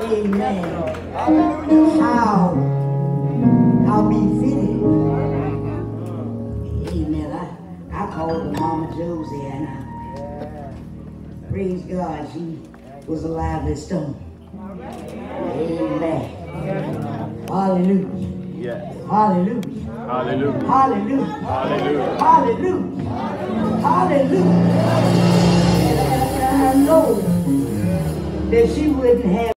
Amen. How, how befitting. Amen. I, I called her Mama Josie and I, praise God, she was alive and stone. Amen. Hallelujah. Yes. Hallelujah. Hallelujah. Hallelujah. Hallelujah. Hallelujah. Hallelujah. That she wouldn't have